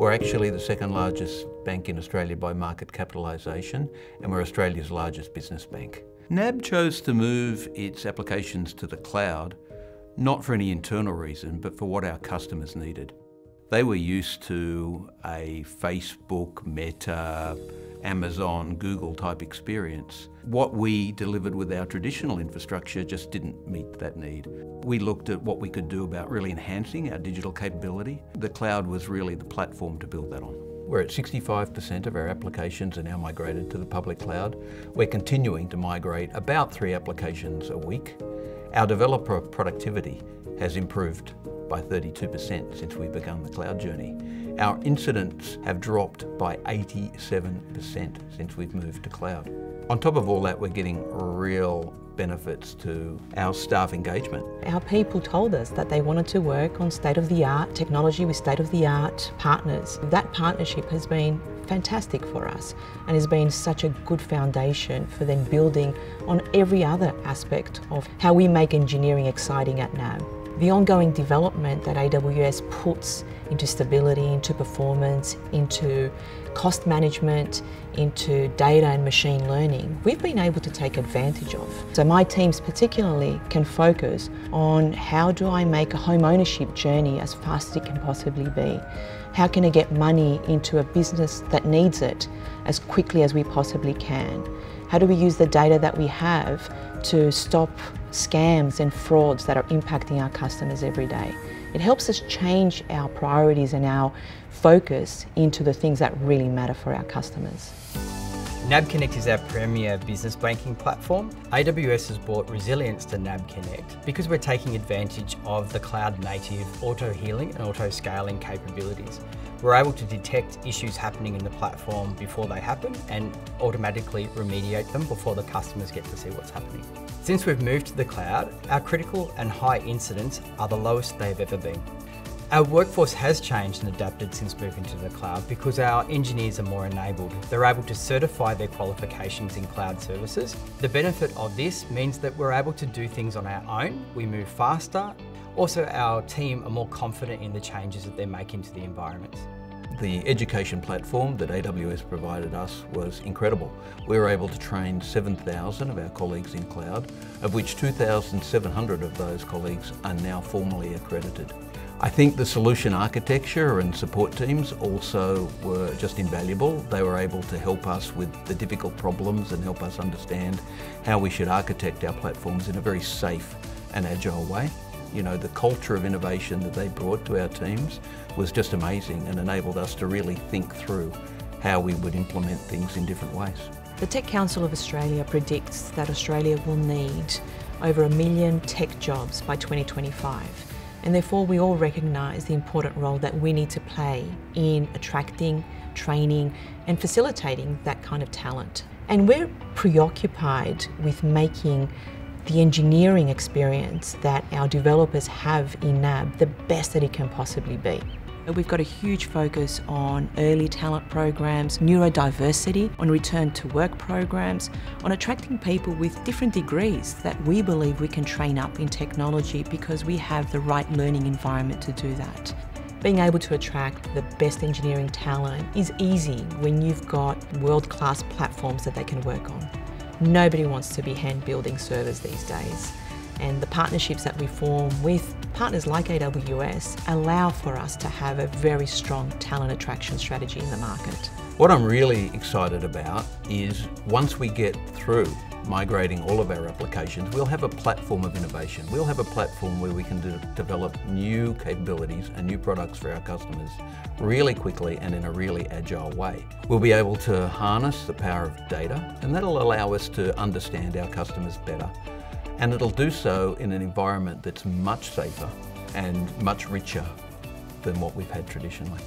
We're actually the second largest bank in Australia by market capitalisation and we're Australia's largest business bank. NAB chose to move its applications to the cloud not for any internal reason but for what our customers needed. They were used to a Facebook, Meta, Amazon, Google type experience. What we delivered with our traditional infrastructure just didn't meet that need. We looked at what we could do about really enhancing our digital capability. The cloud was really the platform to build that on. We're at 65% of our applications are now migrated to the public cloud. We're continuing to migrate about three applications a week. Our developer productivity has improved by 32% since we've begun the cloud journey. Our incidents have dropped by 87% since we've moved to cloud. On top of all that, we're getting real benefits to our staff engagement. Our people told us that they wanted to work on state-of-the-art technology with state-of-the-art partners. That partnership has been fantastic for us and has been such a good foundation for then building on every other aspect of how we make engineering exciting at NAB. The ongoing development that AWS puts into stability, into performance, into cost management, into data and machine learning, we've been able to take advantage of. So my teams particularly can focus on how do I make a home ownership journey as fast as it can possibly be? How can I get money into a business that needs it as quickly as we possibly can? How do we use the data that we have to stop scams and frauds that are impacting our customers every day? It helps us change our priorities and our focus into the things that really matter for our customers. NAB Connect is our premier business banking platform. AWS has brought resilience to NAB Connect because we're taking advantage of the cloud native auto healing and auto scaling capabilities. We're able to detect issues happening in the platform before they happen and automatically remediate them before the customers get to see what's happening. Since we've moved to the cloud, our critical and high incidents are the lowest they've ever been. Our workforce has changed and adapted since moving to the cloud because our engineers are more enabled. They're able to certify their qualifications in cloud services. The benefit of this means that we're able to do things on our own, we move faster. Also, our team are more confident in the changes that they're making to the environments. The education platform that AWS provided us was incredible. We were able to train 7,000 of our colleagues in cloud, of which 2,700 of those colleagues are now formally accredited. I think the solution architecture and support teams also were just invaluable. They were able to help us with the difficult problems and help us understand how we should architect our platforms in a very safe and agile way. You know, the culture of innovation that they brought to our teams was just amazing and enabled us to really think through how we would implement things in different ways. The Tech Council of Australia predicts that Australia will need over a million tech jobs by 2025 and therefore we all recognise the important role that we need to play in attracting, training and facilitating that kind of talent. And we're preoccupied with making the engineering experience that our developers have in NAB the best that it can possibly be. We've got a huge focus on early talent programs, neurodiversity, on return to work programs, on attracting people with different degrees that we believe we can train up in technology because we have the right learning environment to do that. Being able to attract the best engineering talent is easy when you've got world-class platforms that they can work on. Nobody wants to be hand building servers these days and the partnerships that we form with partners like AWS allow for us to have a very strong talent attraction strategy in the market. What I'm really excited about is once we get through migrating all of our applications, we'll have a platform of innovation. We'll have a platform where we can de develop new capabilities and new products for our customers really quickly and in a really agile way. We'll be able to harness the power of data and that'll allow us to understand our customers better and it'll do so in an environment that's much safer and much richer than what we've had traditionally.